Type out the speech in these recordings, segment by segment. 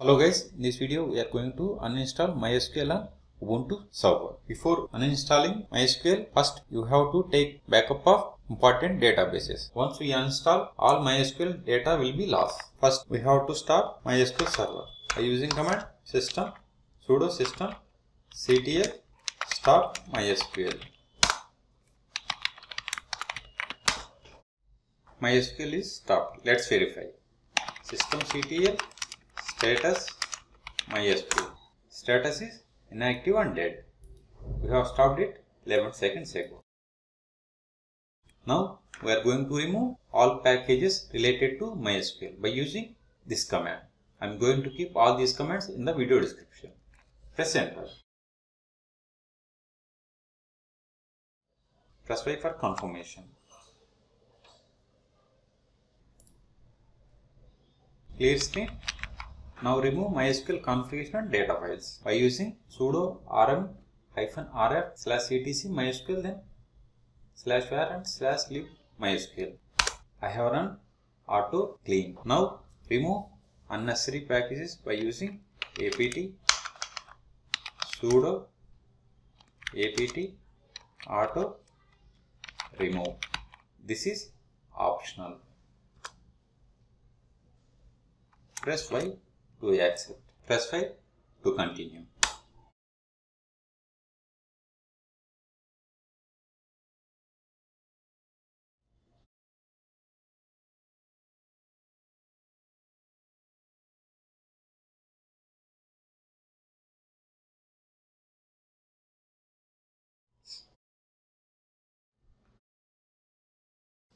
Hello guys, in this video we are going to uninstall MySQL on Ubuntu server. Before uninstalling MySQL, first you have to take backup of important databases. Once we uninstall, all MySQL data will be lost. First we have to start MySQL server by using command system sudo system ctl start MySQL. MySQL is stopped. Let's verify. System ctl status MySQL. Status is inactive and dead. We have stopped it 11 seconds ago. Now we are going to remove all packages related to MySQL by using this command. I am going to keep all these commands in the video description. Press enter. Press Y for confirmation. Clear screen. Now remove MySQL configuration and data files by using sudo rm rf slash etc MySQL then slash var and slash lib MySQL. I have run auto clean. Now remove unnecessary packages by using apt sudo apt auto remove. This is optional. Press Y to accept. Press 5 to continue.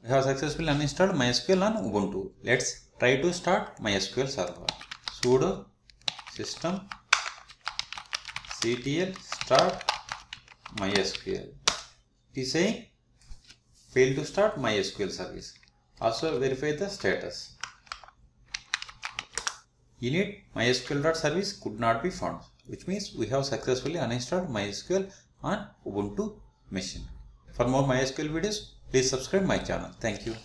We have successfully uninstalled MySQL on Ubuntu. Let's try to start MySQL server. Sudo system ctl start mysql. It is saying fail to start mysql service. Also verify the status. Init mysql.service could not be found which means we have successfully uninstalled mysql on ubuntu machine. For more mysql videos please subscribe my channel. Thank you